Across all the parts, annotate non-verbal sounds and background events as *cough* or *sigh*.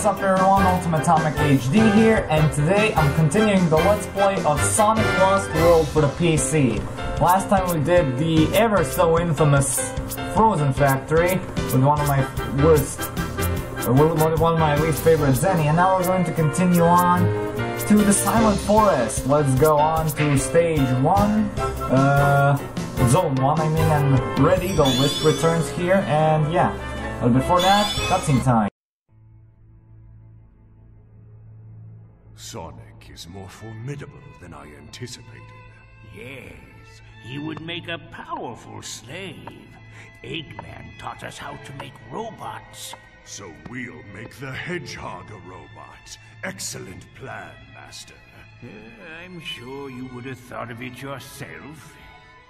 What's up everyone, Ultimate Tomek HD here, and today I'm continuing the Let's Play of Sonic Lost World for the PC. Last time we did the ever so infamous Frozen Factory with one of my worst, one of my least favorite Zenny, and now we're going to continue on to the Silent Forest. Let's go on to stage 1, uh, zone 1 I mean, and Red Eagle Wisp returns here, and yeah. But before that, cutscene time. Sonic is more formidable than I anticipated. Yes, he would make a powerful slave. Eggman taught us how to make robots. So we'll make the Hedgehog a robot. Excellent plan, Master. Uh, I'm sure you would have thought of it yourself,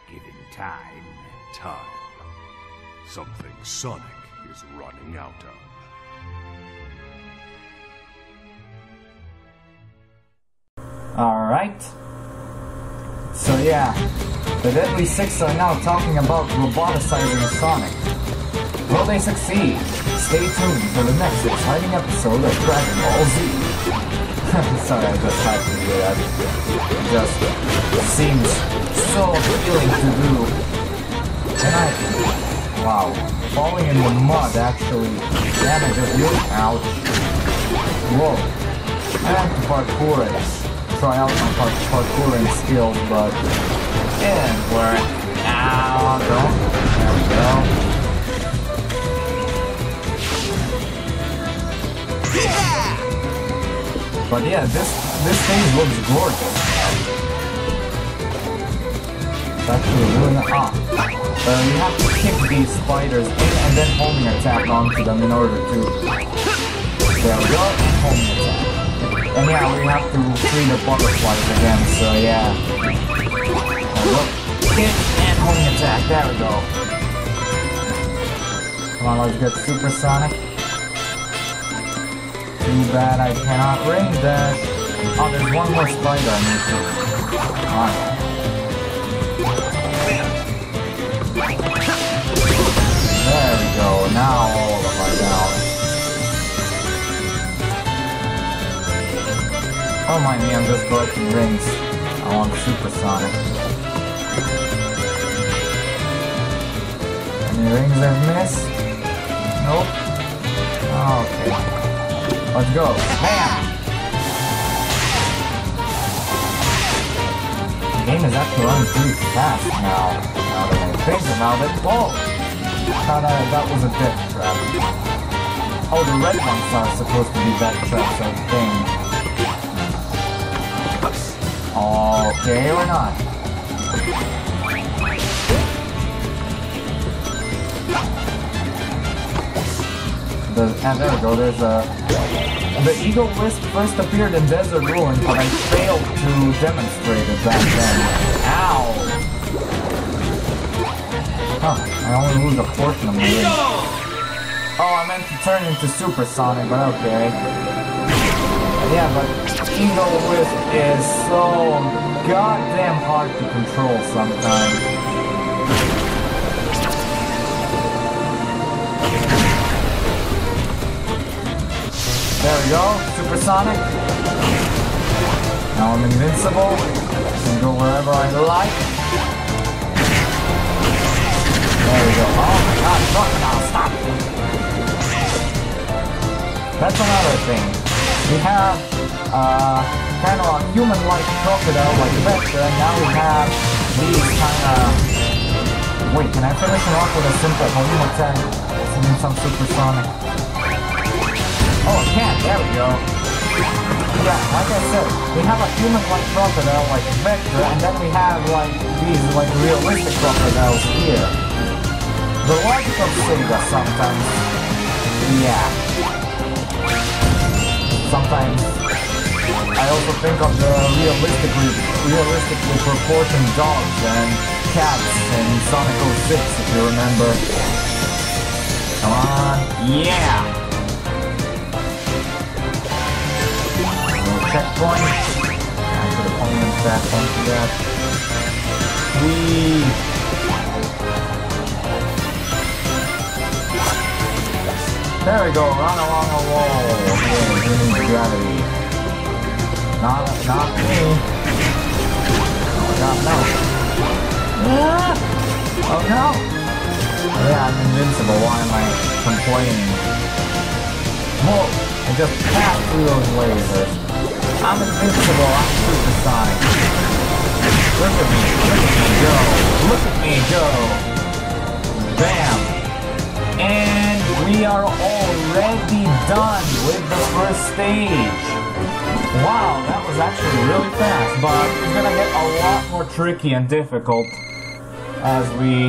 given time. Time. Something Sonic is running out of. Alright. So yeah, the Deadly Six are now talking about roboticizing Sonic. Will they succeed? Stay tuned for the next exciting episode of Dragon Ball Z. *laughs* Sorry, I just had to do that. It just seems so appealing to do. And I... Wow. Falling in the mud actually damages you. Ouch. Whoa. I to parkour it try out my park parkouring skills, but it didn't work. Ow, don't. There we go. Yeah! But yeah, this this thing looks gorgeous. It's actually really not. Ah. Uh, you have to kick these spiders in and then homing attack onto them in order to. There we go, homing attack. And yeah, we have to free the butterflies again, so yeah. look. Hit and homing attack, there we go. Come on, let's get supersonic. Too bad I cannot ring dash. Oh, there's one more spider I need to... Come There we go, now Don't mind me, I'm just collecting rings. I want supersonic. Any rings I've missed? Nope. Oh, okay. Let's go. Bam! The game is actually running pretty fast now. Now that I think about it. Whoa! Thought I, that was a death trap. Oh, the red ones are supposed to be death traps, I think. Okay or not? The, and ah, there we go, there's a... The Eagle Wisp first appeared in Desert Ruin, but I failed to demonstrate it back then. Ow! Huh, I only lose a portion of my. Oh, I meant to turn into Supersonic, but okay. Yeah, but Eagle Wisp is so goddamn hard to control sometimes. There we go, supersonic. Now I'm invincible. I can go wherever I like. There we go. Oh my god, crocodile, stop! That's another thing. We have uh, kind of a human-like crocodile like Vector, and now we have these kind of... Wait, can I finish him off with a simple home attack? Sending some supersonic. Oh, I can, there we go. Yeah, like I said, we have a human-like crocodile like Vector, and then we have like these like realistic crocodiles here. The logic of Sega sometimes, yeah. Sometimes I also think of the realistically, realistically proportioned dogs and cats in Sonic 06, if you remember. Come on, yeah! Checkpoint. I have only back onto that. Whee! There we go, run along a wall. Yeah, gravity. Not, not me. God, no. Ah! Oh no! Yeah, I'm invincible, why am I complaining? Whoa! I just passed through those lasers. I'm invincible, I'm supersonic. Look at me, look at me go! Look at me go! Bam! And we are already done with the first stage. Wow, that was actually really fast, but it's gonna get a lot more tricky and difficult as we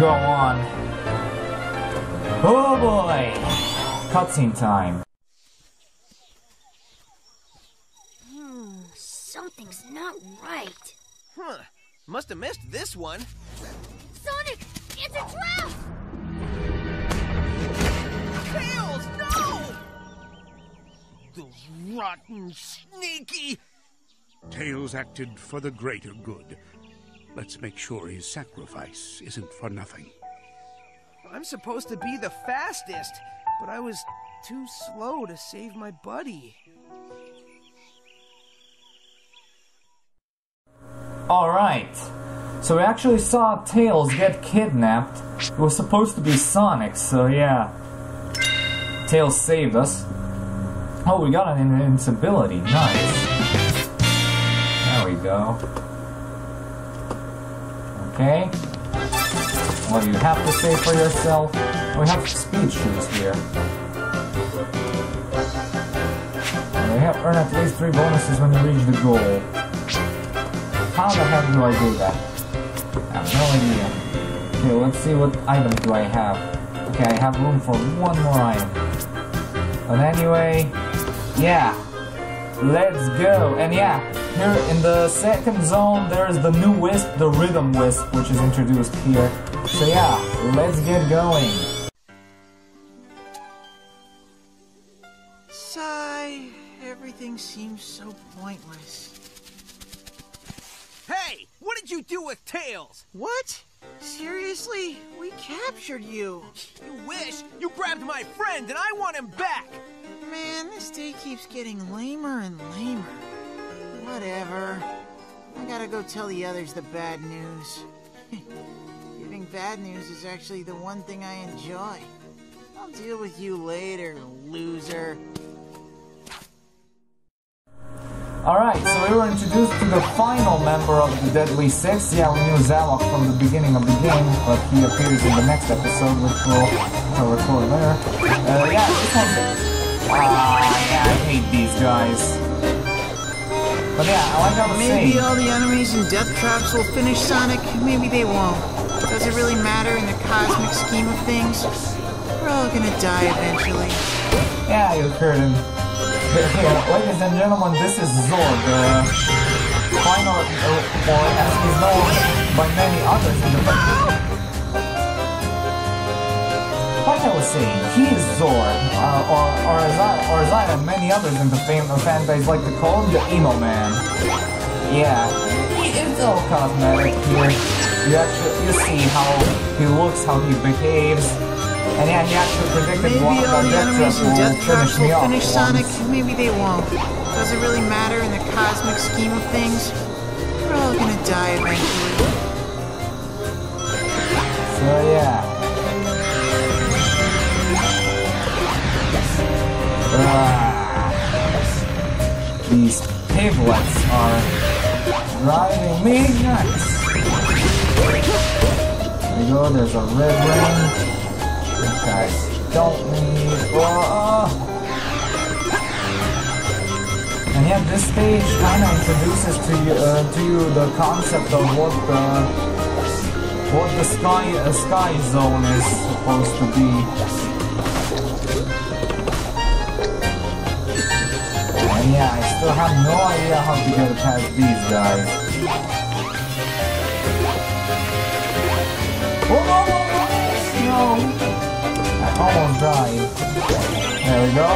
go on. Oh boy! Cutscene time. Hmm, something's not right. Huh. Must have missed this one. Sonic, it's a trap! Tails, no! Those rotten, sneaky... Tails acted for the greater good. Let's make sure his sacrifice isn't for nothing. I'm supposed to be the fastest, but I was too slow to save my buddy. Alright. So we actually saw Tails get kidnapped. It was supposed to be Sonic, so yeah. Tails saved us. Oh, we got an invincibility. Nice. There we go. Okay. What do you have to say for yourself? We have speed shoes here. We have earned at least three bonuses when you reach the goal. How the heck do I do that? I have no idea. Okay, let's see what item do I have. Okay, I have room for one more item. But anyway, yeah. Let's go. And yeah, here in the second zone, there's the new wisp, the rhythm wisp, which is introduced here. So yeah, let's get going. Sigh. Everything seems so pointless. Hey, what did you do with Tails? What? Seriously? We captured you. You wish! You grabbed my friend and I want him back! Man, this day keeps getting lamer and lamer. Whatever. I gotta go tell the others the bad news. *laughs* Giving bad news is actually the one thing I enjoy. I'll deal with you later, loser. Alright, so we were introduced to the final member of the Deadly Six. Yeah, we knew Zavok from the beginning of the game, but he appears in the next episode, which we'll record later. Uh, yeah, this one's... Ah, yeah, I hate these guys. But yeah, I like how the Maybe same. all the enemies and death traps will finish Sonic, maybe they won't. Does it really matter in the cosmic scheme of things? We're all gonna die eventually. Yeah, you heard him. Ladies and gentlemen, this is Zor, the final, uh, or as he's known by many others in the Like I was saying, he is Zor, uh, or, or, as I, or as I and many others in the fan, the fan base like to call him, the Emo Man. Yeah, he is all cosmetic here. You actually, you see how he looks, how he behaves. And yeah, he actually predicted Maybe one of all the enemies will death me will finish Sonic, once. maybe they won't. Does it really matter in the cosmic scheme of things? We're all gonna die eventually. So yeah. Ah. these piglets are driving me nuts. There we go, there's a red ring. Which I don't need. Oh. And yet this stage kind of introduces to you, uh, to you the concept of what the what the sky uh, sky zone is supposed to be. And yeah, I still have no idea how to get past these guys. Whoa, whoa, whoa! No! I almost died. There we go.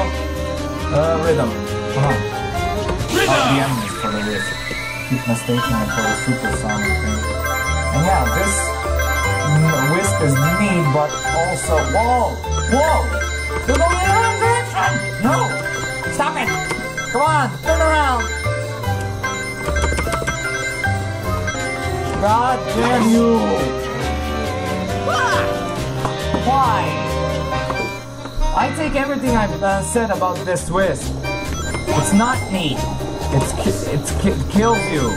Uh, rhythm. Come on. Oh, the enemies for the risk. Keep mistaking it for a supersonic thing. And yeah, this mm, Wisp is neat, but also... Whoa! Whoa! You're going in the wrong direction! No! Come on, turn around! God damn you! Why? I take everything I've uh, said about this twist. It's not neat. It's ki- it's ki- kills you.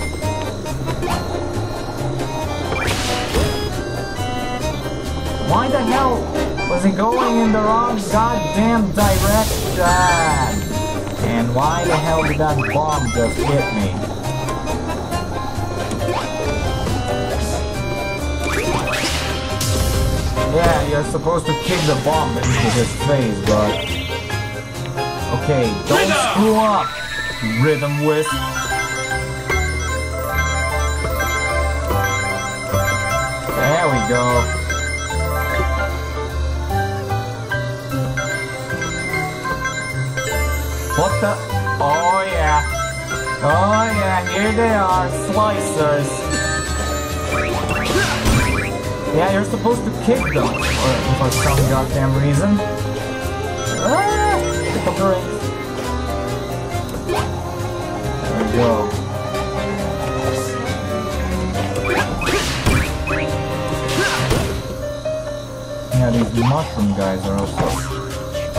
Why the hell was he going in the wrong goddamn direction? And why the hell did that bomb just hit me? Yeah, you're supposed to kick the bomb into his face, but... Okay, don't screw up, Rhythm Wisp. There we go. What the? Oh yeah. Oh yeah, here they are, slicers. Yeah, you're supposed to kick them for, for some goddamn reason. Ah, the. There we go. Yeah, these mushroom guys are also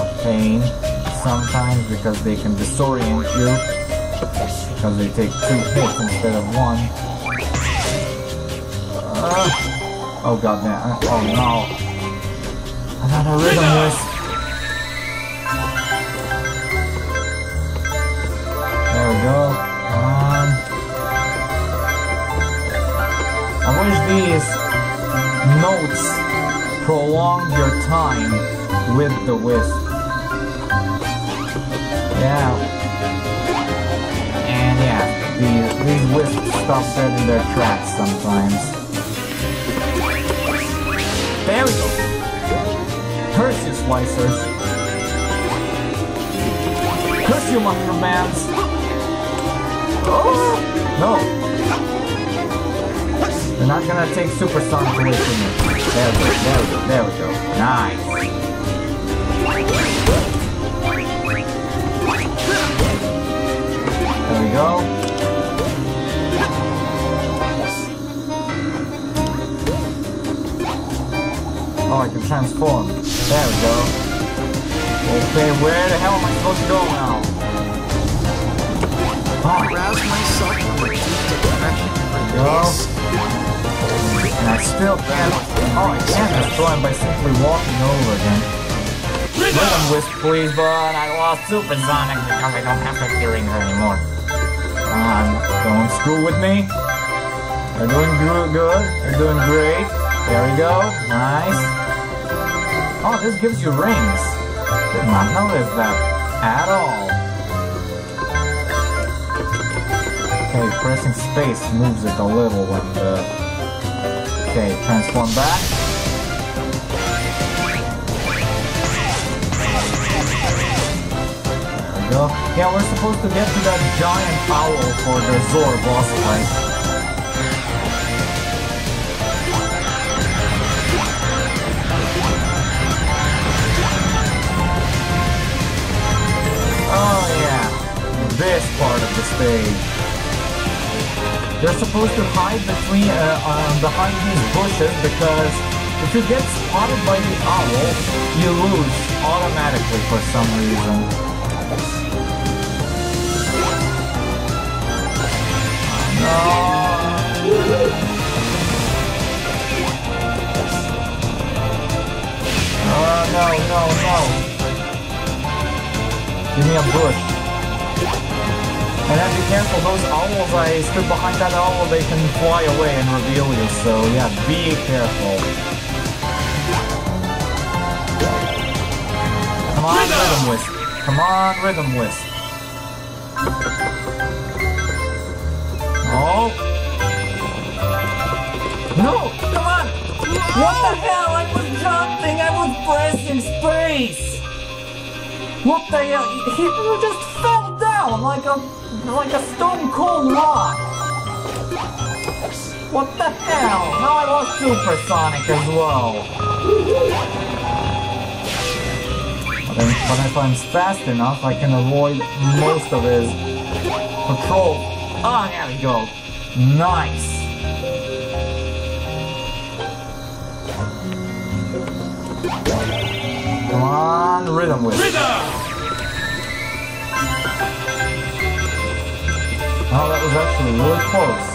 a pain sometimes because they can disorient you because they take two hits instead of one. Uh, oh god damn. Oh no. Another rhythm wisp. There we go. Come on. I wish these notes prolong your time with the wisp. Yeah. And yeah, these, these wisps stop dead in their tracks sometimes. There we go. Curse you, slicers. Curse you, mushroom mans. Oh, no. They're not gonna take supersonic away from me. There we go, there we go, there we go. Nice. We go. Oh, I can transform. There we go. Okay, where the hell am I supposed to go now? Oh, Rouse myself from a deep depression for Go. and I still can't. Oh, I can't destroy him by simply walking over again. Rhythm Wisp, please, but I lost Supersonic because I don't have the earrings anymore. On, don't screw with me. You're doing good. You're doing great. There we go. Nice. Oh, this gives you rings. Did not notice that at all. Okay, pressing space moves it a little when the... Okay, transform back. Yeah, we're supposed to get to that giant owl for the Zor boss fight. Oh yeah, this part of the stage. You're supposed to hide between uh, uh, behind these bushes because if you get spotted by the owl, you lose automatically for some reason. Oh no no no! Give me a bush. And then be careful, those owls, I stood behind that owl, they can fly away and reveal you, so yeah, be careful. Come on, Rhythm Wisp. Come on, Rhythm Wisp. Oh. No, come on! What the hell? I was jumping, I was pressing space! What the hell? He, he just fell down like a like a stone cold rock. What the hell? Now I lost Supersonic as well. But if I'm fast enough, I can avoid most of his patrol. Ah, there we go. Nice. Come on, rhythm wisp. Oh, that was actually really close.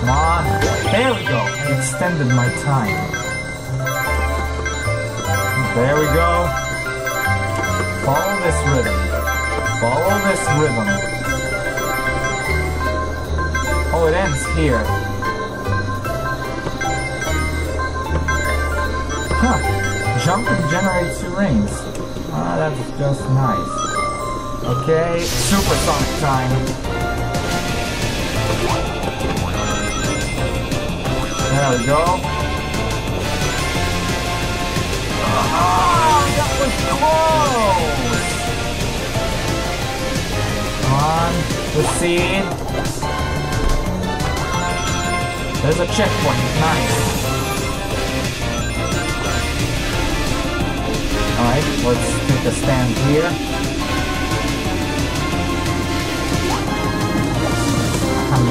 Come on. There we go. I extended my time. There we go. Follow this rhythm. Follow this rhythm. Oh, it ends here. Huh. Jumping generates two rings. Ah, that's just nice. Okay, supersonic time. There we go. Oh, that was close! Come on, the seed. There's a checkpoint, nice. Alright, let's take a stand here.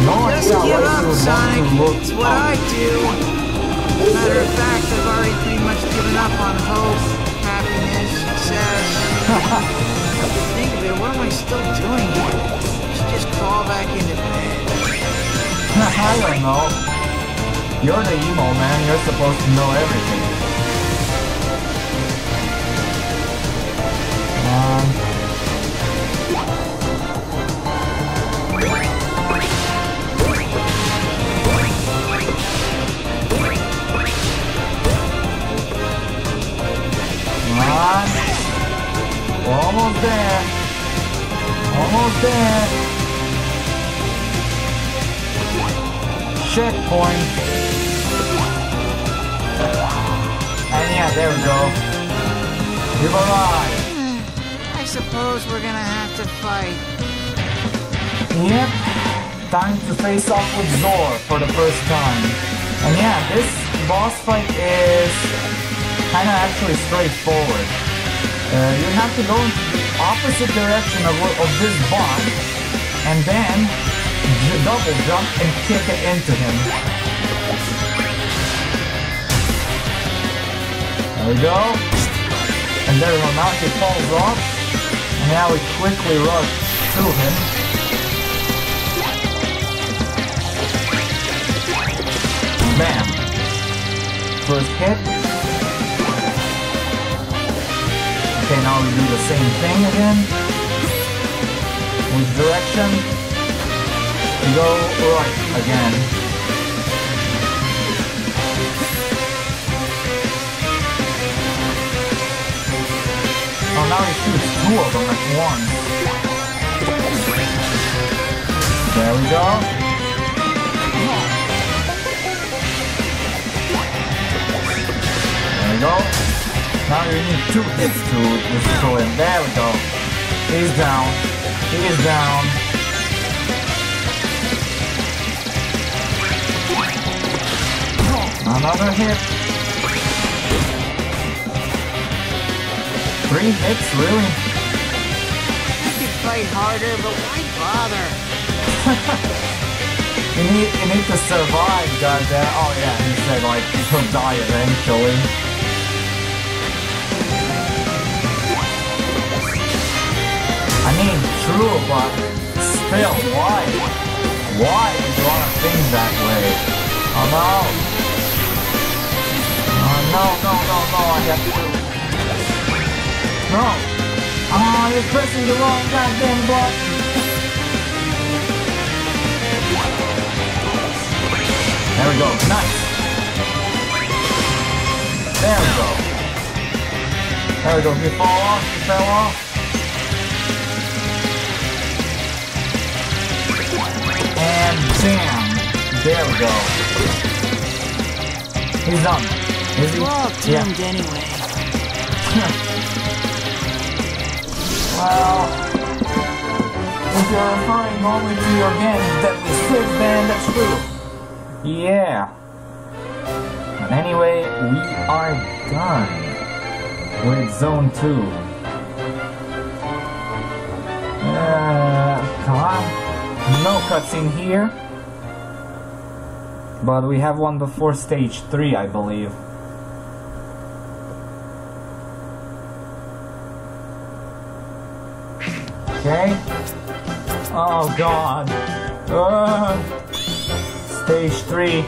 No Just give up, Sonic. It's what oh. I do. Matter of fact, I've already pretty much given up on hope, happiness, success. *laughs* Think of it, what am I still doing here? Just crawl back into bed. *laughs* I don't know. You're the emo man, you're supposed to know everything. Um. Almost there. Almost there. Checkpoint. And yeah, there we go. We've arrived. I suppose we're gonna have to fight. Yep. Time to face off with Zor for the first time. And yeah, this boss fight is kind of actually straightforward. Uh, you have to go into the opposite direction of, of this bar, and then double jump and kick it into him. There we go. And there we go. Now he falls off. And now we quickly rush through him. Bam. First hit. Okay, now we do the same thing again. With direction. Go right again. Oh, now he shoots two of them at once. There we go. There we go. Now you need two hits to destroy him. There we go. He's down. He is down. Another hit. Three hits, really? You could fight harder, but why bother? *laughs* you need you need to survive, goddamn. Oh yeah, he said like he'll die eventually. I mean, true, but still, why? Why do you want to think that way? Oh no! No, no, no, no, I have to... Do No! Oh, you're pressing the wrong goddamn button! There we go, nice! There we go. There we go, you fall off, you fell off. And bam! There we go. He's done. Is? We're all doomed yeah. anyway. well, if you're referring only to your game Deadly Six, then that's true. Yeah. But anyway, we are done. with Zone 2. Uh, come on. No cutscene here. But we have one before stage 3, I believe. Okay. Oh god. Uh, stage 3.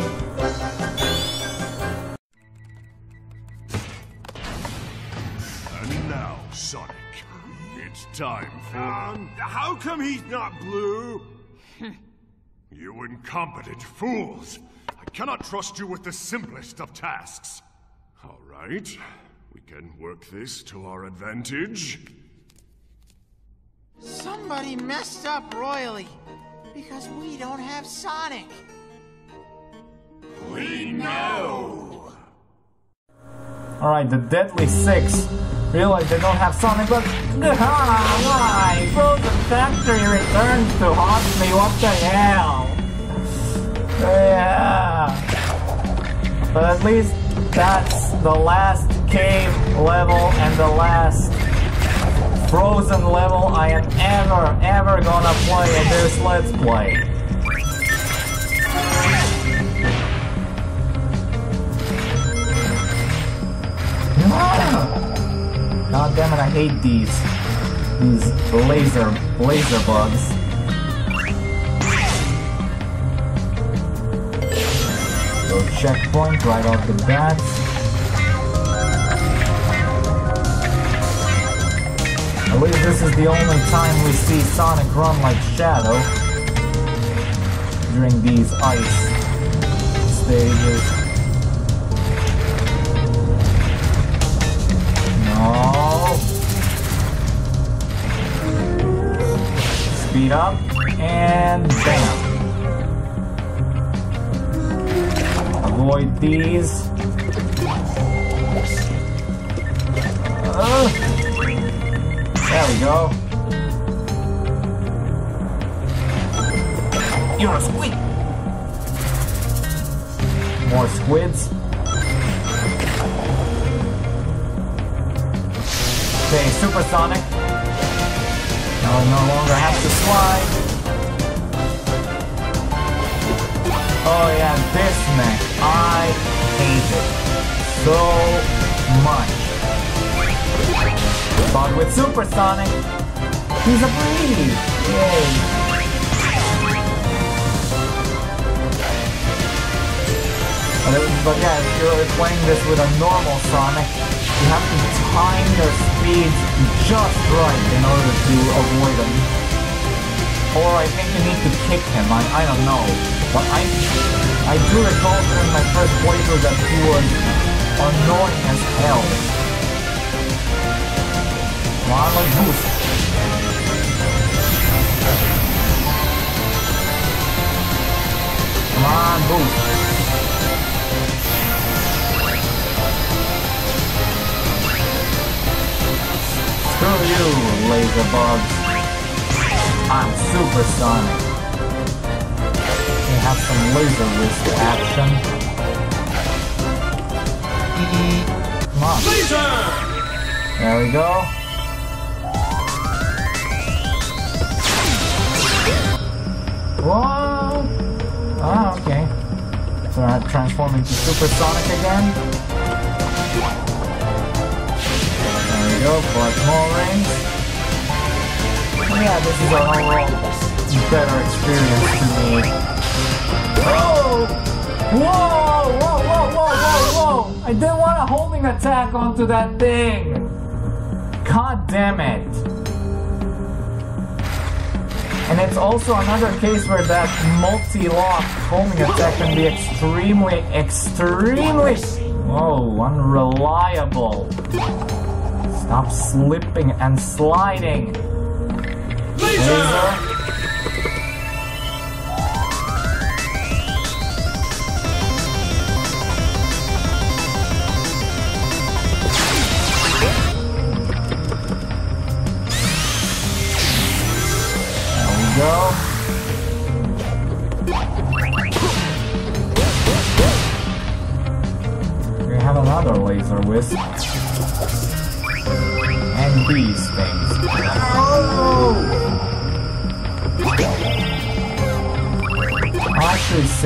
And now, Sonic, it's time for. Um, how come he's not blue? *laughs* you incompetent fools! I cannot trust you with the simplest of tasks. All right, we can work this to our advantage. Somebody messed up royally because we don't have Sonic. We know! Alright, the Deadly Six. Realize they don't have Sonic, but ah, why? Frozen Factory returns to haunt me. What the hell? Yeah. But at least that's the last cave level and the last frozen level I am ever, ever gonna play in this Let's Play. Ah! God damn it, I hate these. These laser, laser bugs. Go checkpoint right off the bat. Least this is the only time we see Sonic run like Shadow during these ice stages. No. Speed up and bam. Avoid these. Uh, there we go. You're a squid. More squids. Okay, supersonic. Now we no longer have to slide. Oh yeah, this mech. I hate it so much. But with supersonic, he's a breeze. Yay. But, yeah, if you're playing this with a normal Sonic, you have to time your speeds just right in order to avoid him. Or I think you need to kick him, I, I don't know. But I I do recall during my first playthrough that he was annoying as hell. Come on, let's. Come on, boost. Screw you, laser bugs. I'm supersonic. We have some laser wisp action. Come on. Laser! There we go. Whoa! Ah, okay. So I transform into supersonic again. There we go, collect more rings. Yeah, this is a overall better experience to me. Whoa! Whoa! Whoa, whoa, whoa, whoa, whoa! I didn't want a homing attack onto that thing! God damn it! And it's also another case where that multi-lock homing attack can be extremely, extremely, oh, unreliable. Stop slipping and sliding. Laser. There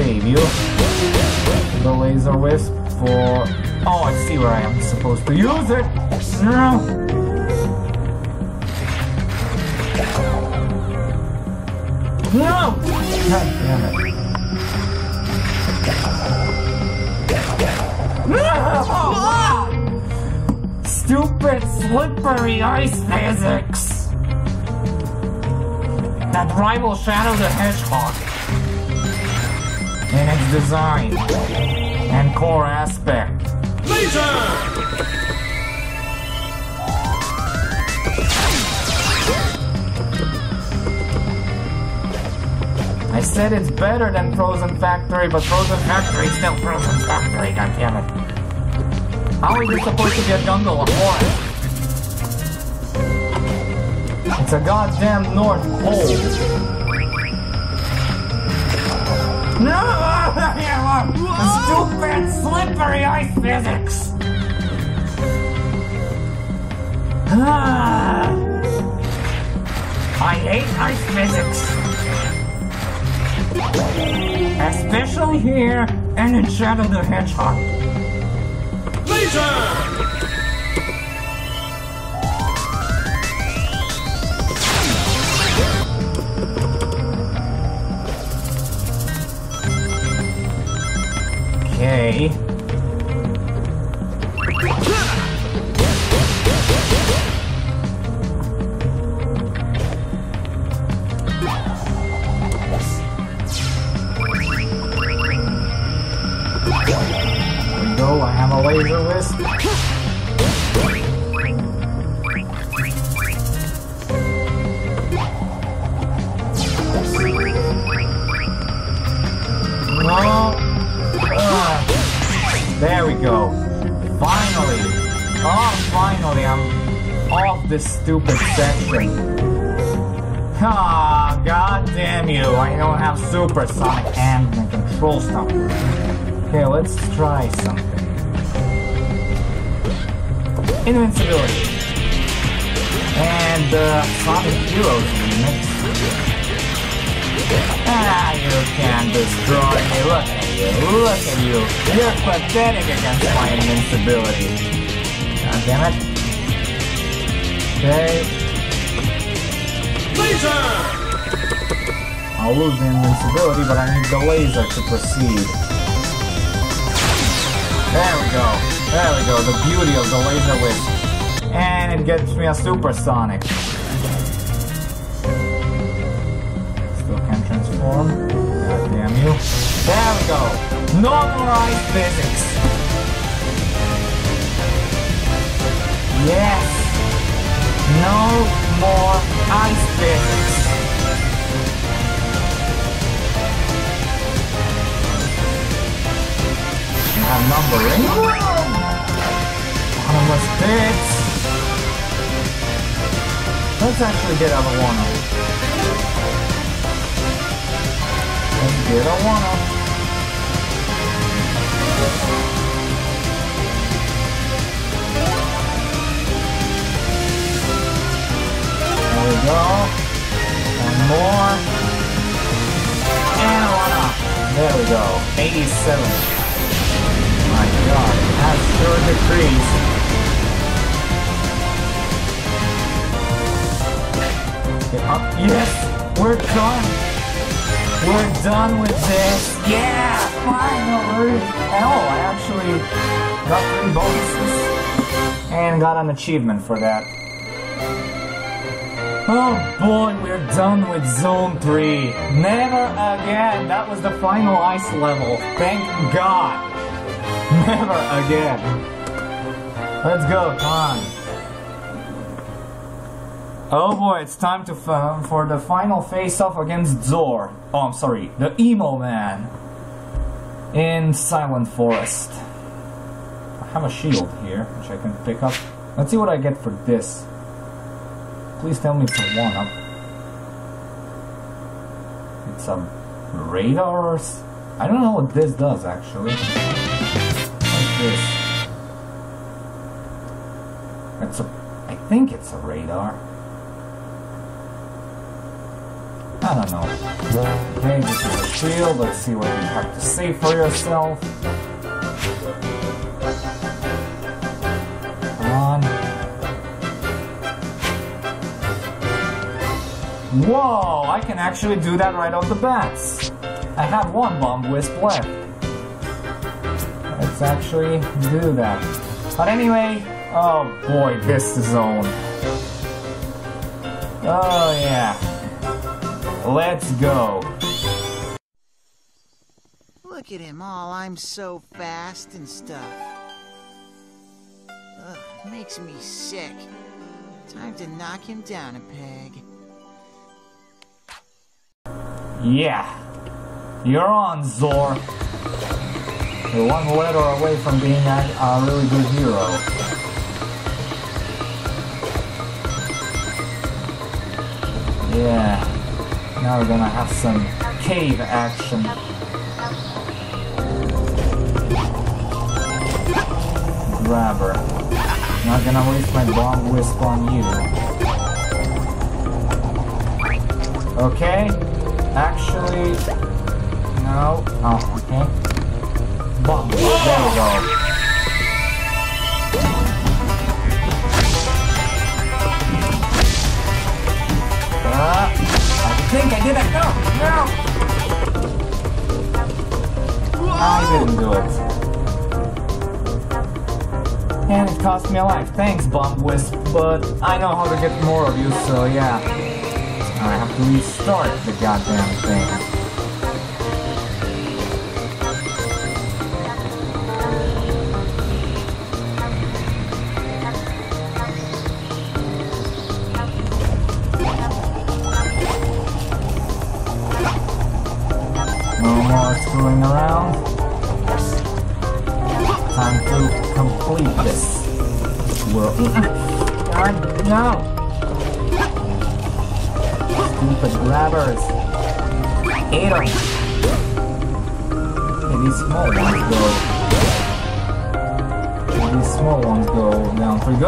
save you. The laser wisp for... Oh, I see where I am supposed to use it! No! No! God damn it. No! Stupid slippery ice physics! That rival Shadow the Hedgehog. In its design and core aspect. Laser! I said it's better than Frozen Factory, but Frozen Factory is still Frozen Factory, God damn it. How is it supposed to be a jungle or forest? It's a goddamn North Pole. No! Stupid slippery ice physics! Ah. I hate ice physics. Especially here and in Shadow the Hedgehog. Okay. This stupid section. Ah, god damn you. I don't have supersonic hands and control stuff. Okay, let's try something. Invincibility. And uh, Sonic Heroes remix. Ah, you can destroy me. Look at you. Look at you. You're pathetic against my invincibility. God damn it. Okay. I'll lose the invincibility, but I need the laser to proceed. There we go. There we go. The beauty of the laser wisp. And it gets me a supersonic. Still can't transform. God damn you. There we go. No more ice physics. Yes. No more ice. I have numbering. Bottomless pits. Let's actually get Avalana. Let's get Avalana. There we go. One more. And Avalana. There we go. 87. My god, it has sure decreased. Get up. Yes! We're done! We're done with this! Yeah! Finally! Oh, I actually got three bonuses. And got an achievement for that. Oh boy, we're done with Zone 3. Never again! That was the final ice level. Thank God! *laughs* Never again. Let's go, come on. Oh boy, it's time to f- um, for the final face-off against Zor. Oh, I'm sorry, the Emo Man in Silent Forest. I have a shield here, which I can pick up. Let's see what I get for this. Please tell me it's a one-up. It's a radar or s- I don't know what this does actually. What's this? It's a I think it's a radar. I don't know. Okay, this is a shield. Let's see what you have to say for yourself. Whoa! I can actually do that right off the bat. I have one bomb wisp left. Let's actually do that. But anyway, oh boy, this zone. Oh yeah. Let's go. Look at him all, I'm so fast and stuff. Ugh, makes me sick. Time to knock him down a peg. Yeah. You're on, Zor. You're one letter away from being a, a really good hero. Yeah. Now we're gonna have some cave action. Grabber. Not gonna waste my bomb wisp on you. Okay. Actually, no. Oh, okay. Bomb. There we go. Uh, I think I did it. No, no. I didn't do it. And it cost me a life. Thanks, Bomb Wisp, but I know how to get more of you, so yeah. I have to restart the goddamn thing.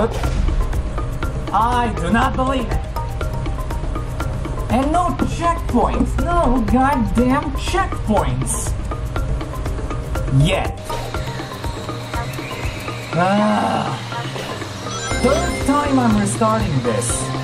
Good. I do not believe it. And no checkpoints. No goddamn checkpoints. Yet. Ah. Third time I'm restarting this.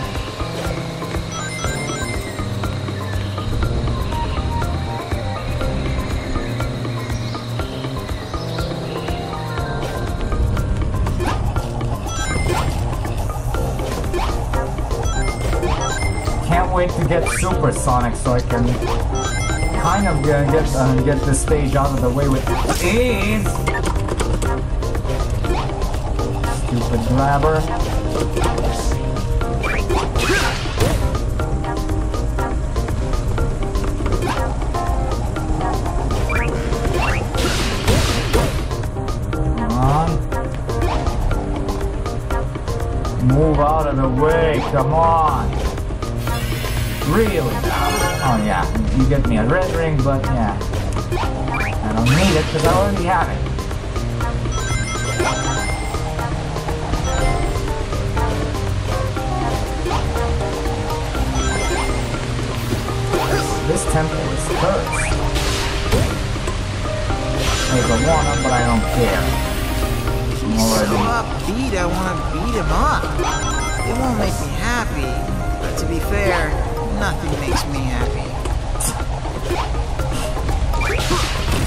Get supersonic so I can kind of uh, get uh, get this stage out of the way with ease. Stupid grabber. Move out of the way, come on. Really? Oh yeah, you get me a red ring, but yeah. I don't need it because I already have it. This temple is cursed. There's a one, but I don't care. He's so already upbeat, I want to beat him up. It won't make me happy, but to be fair, nothing makes me happy.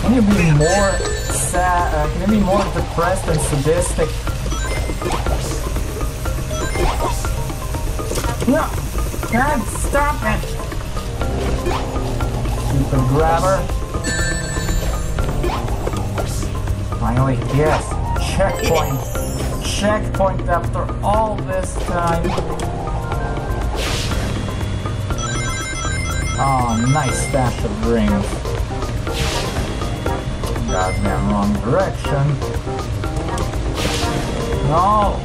Can you be more sad? Uh, can you be more depressed and sadistic? No! God, stop it! Stupid grabber. Finally, yes! Checkpoint! Checkpoint after all this time! Oh, nice stash of rings. Goddamn wrong direction. No!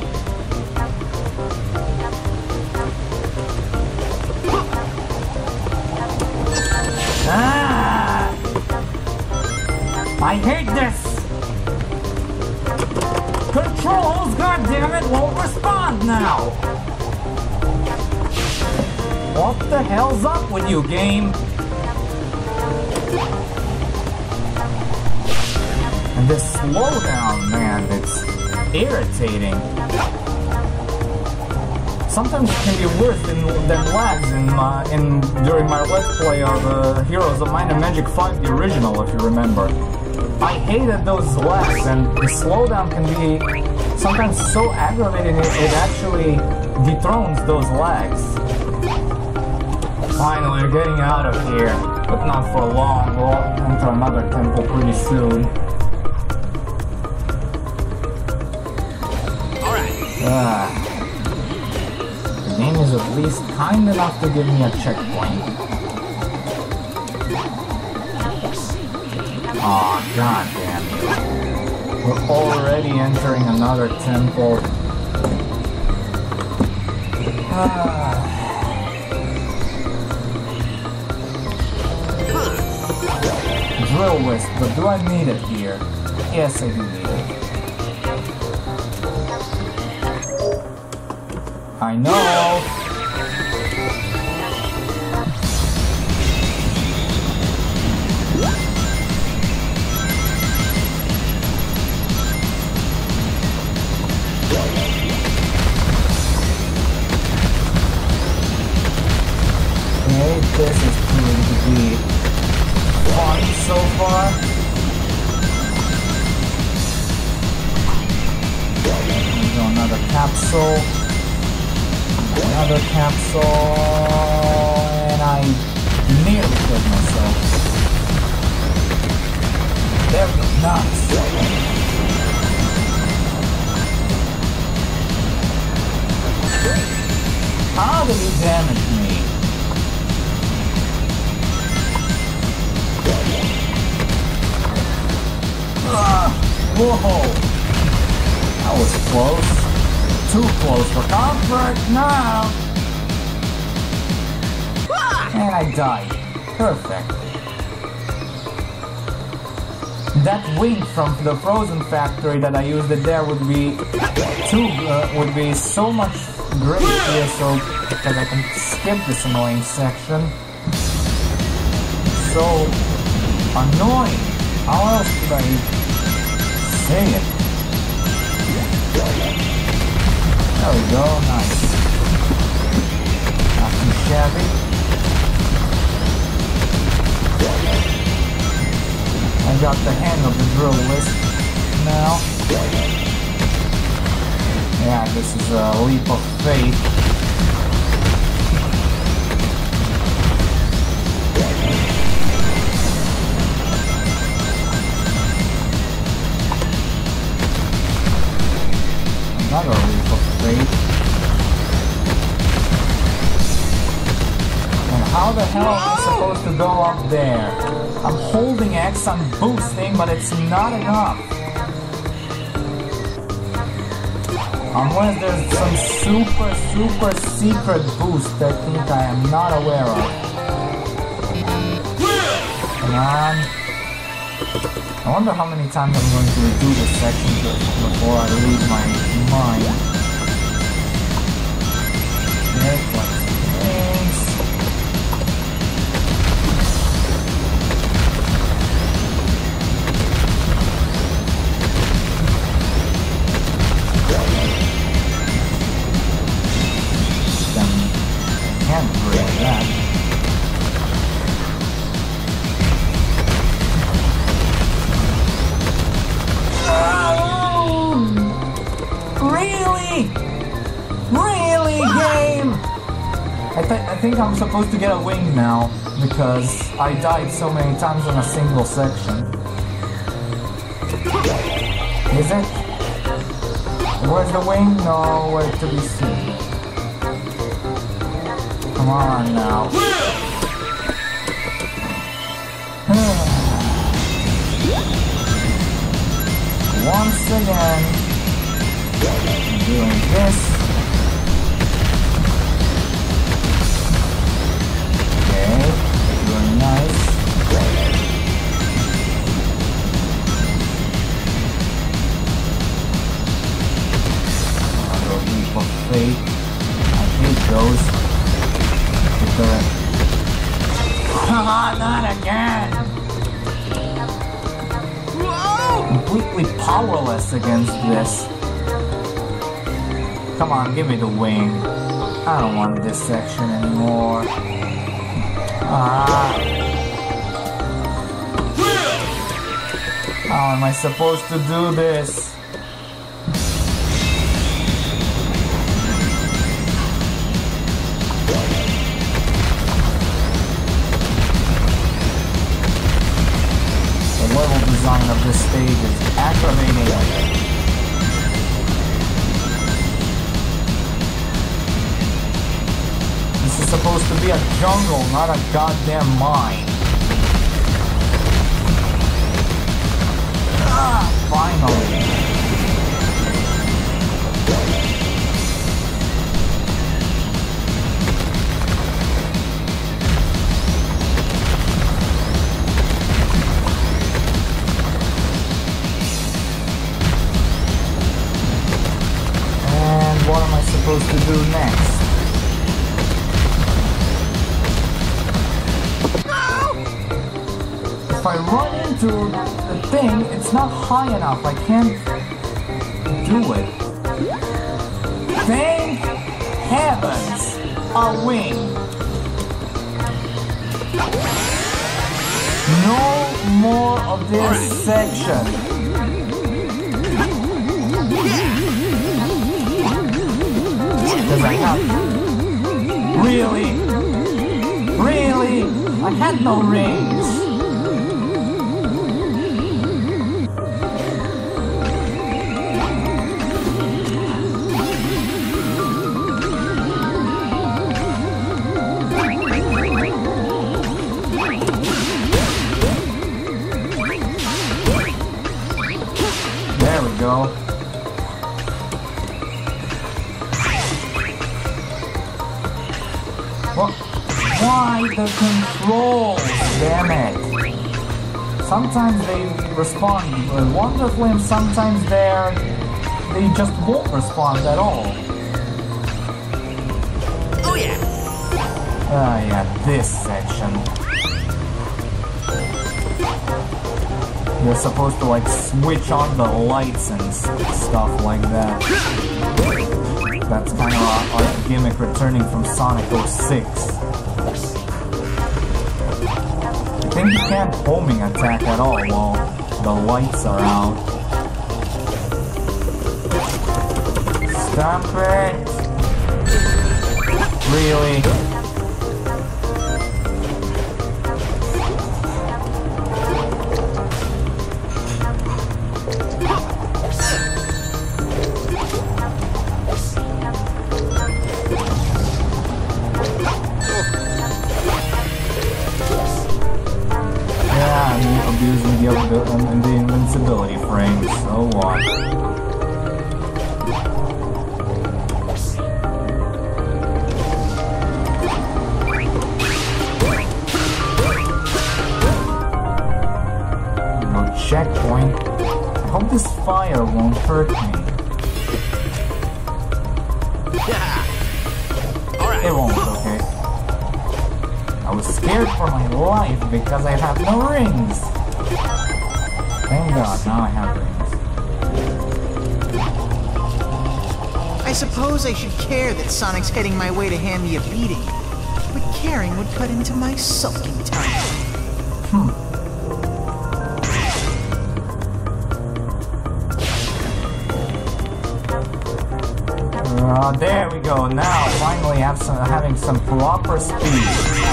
Ah! I hate this! Controls, goddammit, won't respond now! What the hell's up with you, game? And this slowdown, man, it's irritating. Sometimes it can be worse than, than lags in, my, in during my let's play of uh, Heroes of Might and Magic 5, the original, if you remember. I hated those lags, and the slowdown can be sometimes so aggravating it, it actually dethrones those lags. Finally, we're getting out of here, but not for long. We'll enter another temple pretty soon. Alright. Ah. The game is at least kind enough to give me a checkpoint. Aw, oh, god damn it. We're already entering another temple. Ah. Drill Wisp, but do I need it here? Yes, I do need it. I know! So far. Another capsule. Another capsule. And I nearly killed myself. There we go. Nice. How did he damage Whoa! That was close. Too close for comfort now. And I died. Perfect. That wing from the frozen factory that I used it there would be too uh, would be so much great here, so that I can skip this annoying section. So annoying. How else could I say it? There we go, nice. Not too shabby. I got the hang of the drill wisp now. Yeah, this is a leap of faith. Another leap of faith. And how the hell am I supposed to go up there? I'm holding X, I'm boosting, but it's not enough. Unless there's some super, super secret boost that I think I am not aware of. Come on. I wonder how many times I'm going to redo this section before I lose my mind. Really? Really, game? I, th- I think I'm supposed to get a wing now because I died so many times in a single section. Is it? Where's the wing? No, where to be seen. Come on now. *sighs* Once again, doing this. Okay, doing nice. fate. I hate those. With the... Come on, not again! Completely powerless against this. Come on, give me the wing. I don't want this section anymore. Ah. How am I supposed to do this? The level design of this stage is jungle, not a goddamn mine. Ah, finally. And what am I supposed to do next? I run into the thing, it's not high enough. I can't do it. Thank heavens! A wing! No more of this section. Because I have... Really? Really? I had no rings. We go. What? Why the controls? Damn it. Sometimes they respond wonderfully and sometimes they're... They just won't respond at all. Oh yeah! Ah, yeah, this section. You're supposed to like switch on the lights and stuff like that. That's kind of a, a gimmick returning from Sonic 06. I think you can't homing attack at all while the lights are out. Stop it! Really? It won't, okay? I was scared for my life because I have no rings. Thank God, now I have rings. I suppose I should care that Sonic's heading my way to hand me a beating. But caring would cut into my sulking time. Hmm. Uh, there we go. Now, finally, have some, having some proper speed.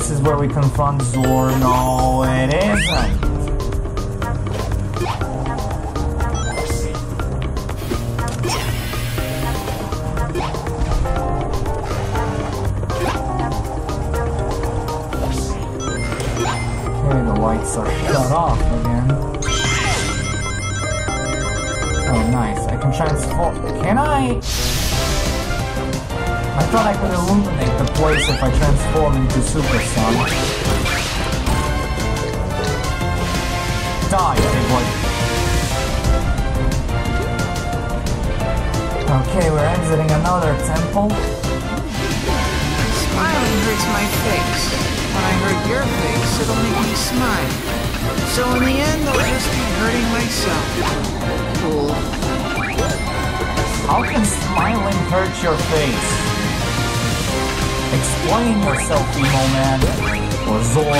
This is where we confront Zor. No, it isn't. Transform into Super Sonic. Die, big boy. Okay, we're exiting another temple. Smiling hurts my face. When I hurt your face, it'll make me smile. So in the end, I'll just be hurting myself. Fool. How can smiling hurt your face? Explain yourself, emo man. Or Zor.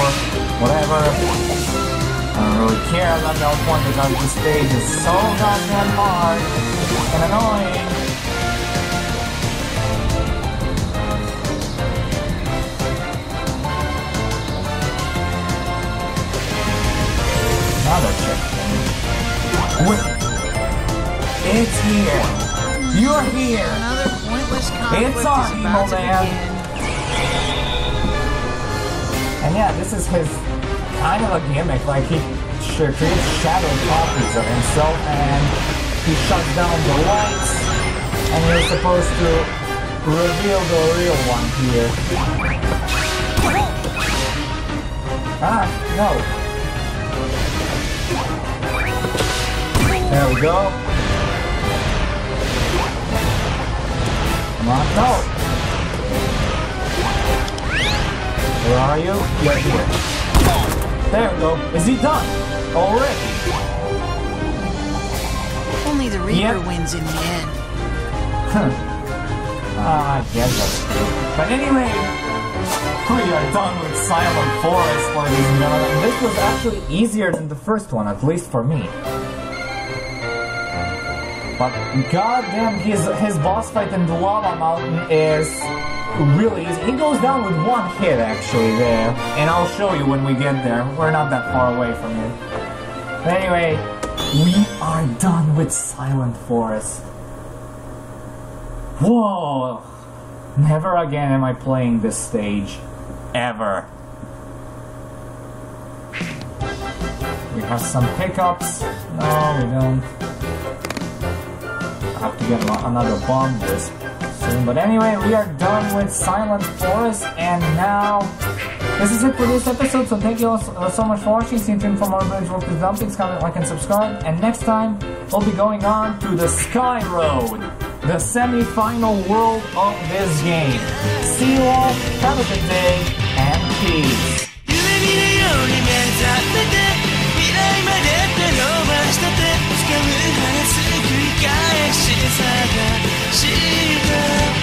Whatever. I don't really care at that point because the stage is so goddamn hard and annoying. Another checkpoint. Wait. It's here. You're here. Another pointless conflict It's on, is about emo man. And yeah, this is his kind of a gimmick. Like he creates shadow copies of himself, and he shuts down the lights, and you're supposed to reveal the real one here. Ah, no. There we go. Come on, no. Where are you? You're here. There we go. Is he done? Already? Only the Reaper Yep. wins in the end. Huh. Ah, I guess that's true. But anyway, we are done with Silent Forest, ladies and gentlemen. This was actually easier than the first one, at least for me. But goddamn, his his boss fight in the lava mountain is really easy. He goes down with one hit actually there, and I'll show you when we get there. We're not that far away from it. But anyway, we are done with Silent Forest. Whoa! Never again am I playing this stage. Ever. We have some pickups. No, we don't. I have to get another bomb wisp but anyway, we are done with Silent Forest, and now this is it for this episode. So thank you all so, uh, so much for watching. Stay tuned for more Bridge Work with Dumpings. Comment, like, and subscribe. And next time, we'll be going on to the Sky Road, the semi-final world of this game. See you all. Have a good day, and peace. Imagina.